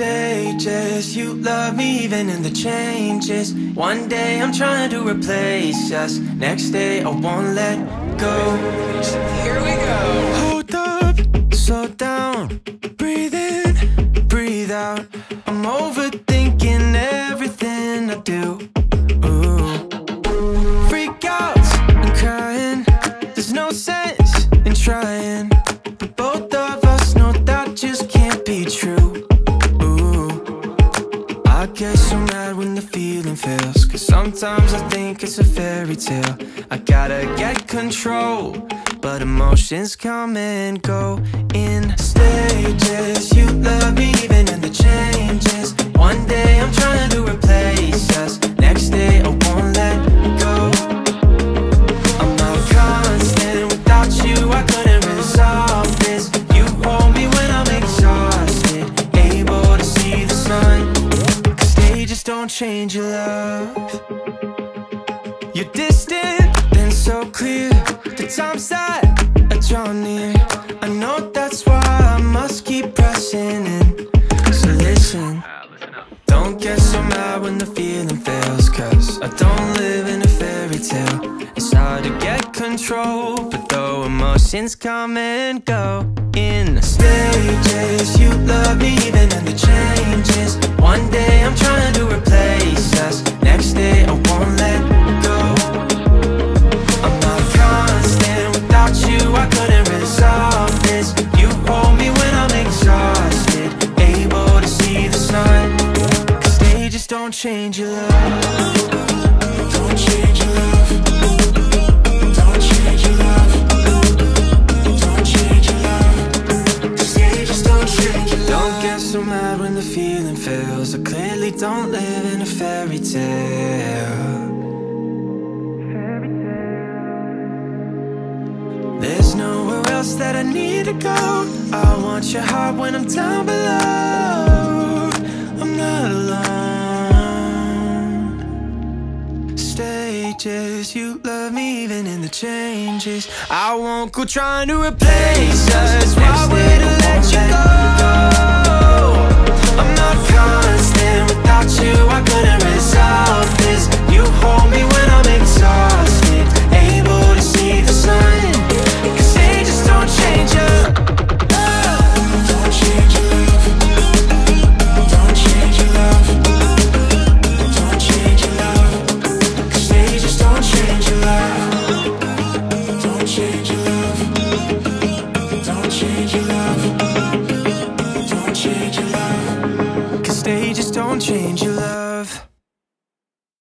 stages. You love me even in the changes. One day I'm trying to replace us. Next day I won't let go. Here we go. Hold up, slow down, breathe in, breathe out. I'm overthinking everything I do. Ooh. Freakouts and crying. There's no sense in trying. I get so mad when the feeling fails. Cause sometimes I think it's a fairy tale. I gotta get control. But emotions come and go in don't change your love. You're distant, then so clear. The times that I draw near, I know that's why I must keep pressing in. So listen. Ah, don't get so mad when the feeling fails Cause I don't live in a fairy tale It's hard to get control But though emotions come and go In stages You love me even in the don't change your love Don't change your love Don't change your love Don't change your love they just don't change Don't get so mad when the feeling fails I clearly don't live in a fairy tale There's nowhere else that I need to go. I want your heart when I'm down below. Stages, you love me even in the changes. I won't go trying to replace us. Why would I let you go? Don't change your love.